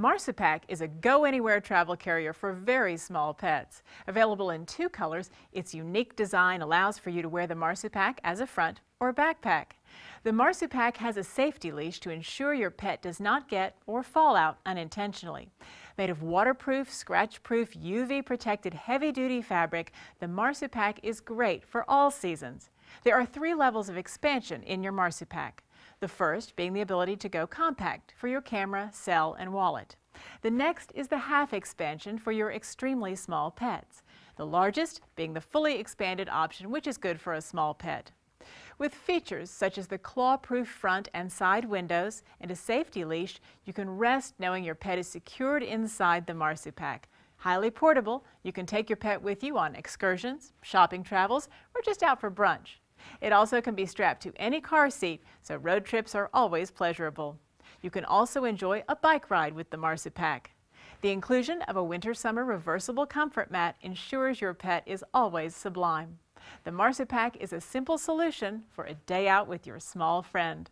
Marsupack is a go-anywhere travel carrier for very small pets. Available in two colors, its unique design allows for you to wear the Marsupack as a front or backpack. The Marsupack has a safety leash to ensure your pet does not get or fall out unintentionally. Made of waterproof, scratch-proof, UV-protected heavy-duty fabric, the Marsupack is great for all seasons. There are three levels of expansion in your Marsupack. The first being the ability to go compact for your camera, cell, and wallet. The next is the half expansion for your extremely small pets. The largest being the fully expanded option, which is good for a small pet. With features such as the claw-proof front and side windows and a safety leash, you can rest knowing your pet is secured inside the Marsupack. Highly portable, you can take your pet with you on excursions, shopping travels, or just out for brunch. It also can be strapped to any car seat, so road trips are always pleasurable. You can also enjoy a bike ride with the Marsupack. The inclusion of a winter-summer reversible comfort mat ensures your pet is always sublime. The Marsupack is a simple solution for a day out with your small friend.